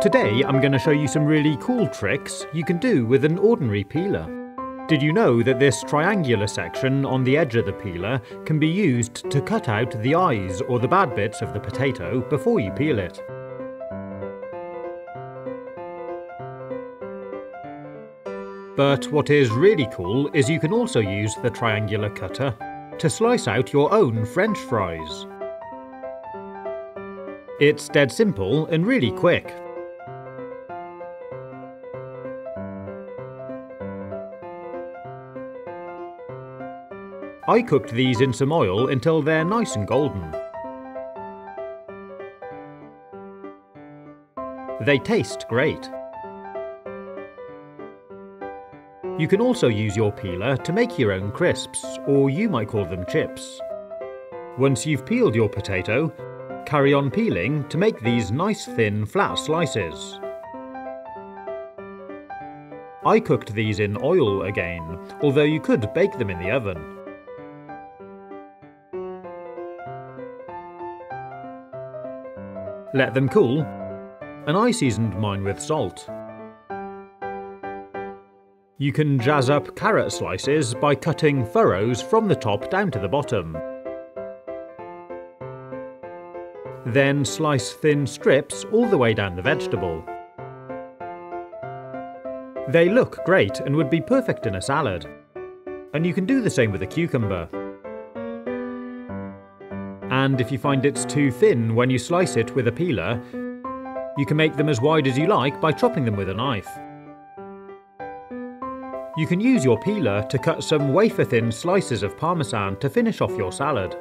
Today I'm going to show you some really cool tricks you can do with an ordinary peeler. Did you know that this triangular section on the edge of the peeler can be used to cut out the eyes or the bad bits of the potato before you peel it? But what is really cool is you can also use the triangular cutter to slice out your own french fries. It's dead simple and really quick. I cooked these in some oil until they're nice and golden. They taste great. You can also use your peeler to make your own crisps, or you might call them chips. Once you've peeled your potato, carry on peeling to make these nice thin flat slices. I cooked these in oil again, although you could bake them in the oven. Let them cool, and I seasoned mine with salt. You can jazz up carrot slices by cutting furrows from the top down to the bottom. Then slice thin strips all the way down the vegetable. They look great and would be perfect in a salad. And you can do the same with a cucumber. And if you find it's too thin when you slice it with a peeler, you can make them as wide as you like by chopping them with a knife. You can use your peeler to cut some wafer-thin slices of parmesan to finish off your salad.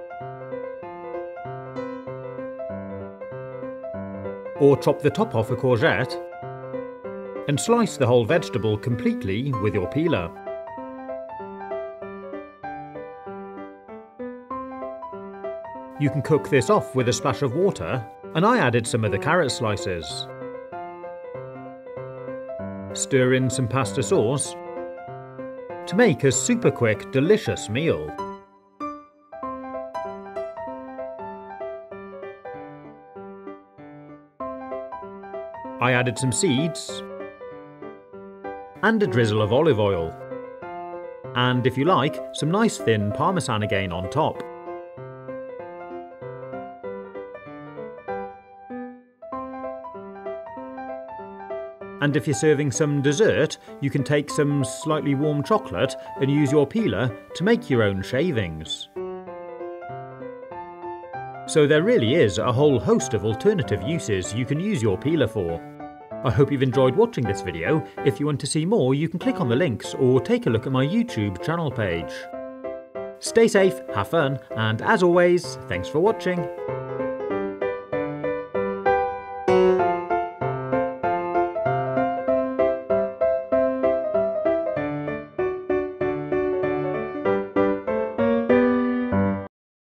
Or chop the top off a courgette and slice the whole vegetable completely with your peeler. You can cook this off with a splash of water, and I added some of the carrot slices. Stir in some pasta sauce to make a super quick, delicious meal. I added some seeds and a drizzle of olive oil. And if you like, some nice thin parmesan again on top. And if you're serving some dessert, you can take some slightly warm chocolate and use your peeler to make your own shavings. So there really is a whole host of alternative uses you can use your peeler for. I hope you've enjoyed watching this video. If you want to see more, you can click on the links or take a look at my YouTube channel page. Stay safe, have fun, and as always, thanks for watching.